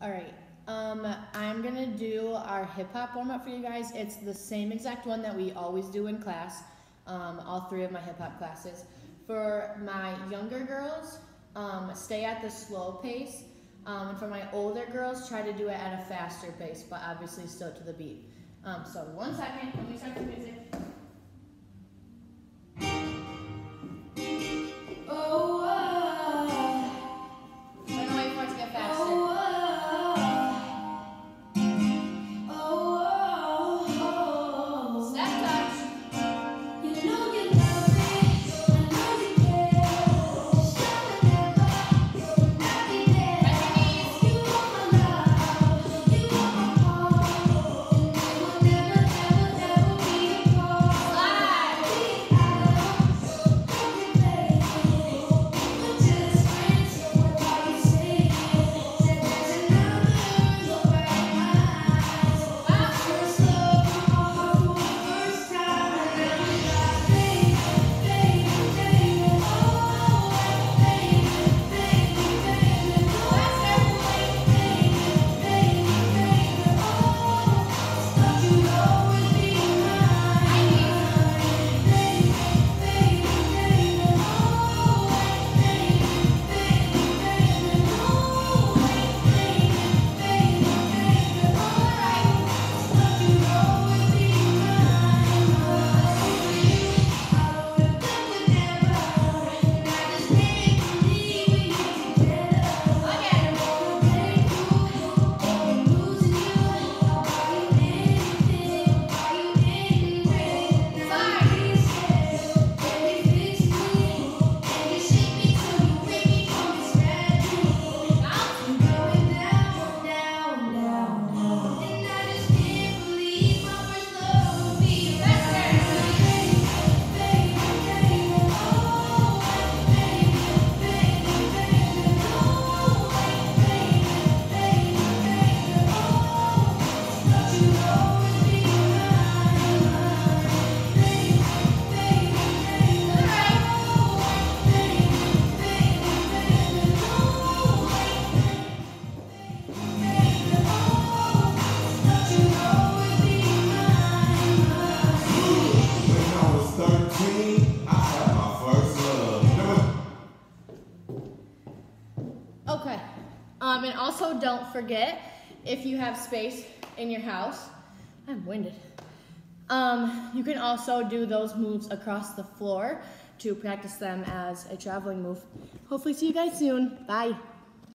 All right. Um, I'm gonna do our hip hop warm up for you guys. It's the same exact one that we always do in class. Um, all three of my hip hop classes. For my younger girls, um, stay at the slow pace. Um, and for my older girls, try to do it at a faster pace, but obviously still to the beat. Um, so one second, let me start the music. Okay. Um, and also don't forget, if you have space in your house, I'm winded. Um, you can also do those moves across the floor to practice them as a traveling move. Hopefully see you guys soon. Bye.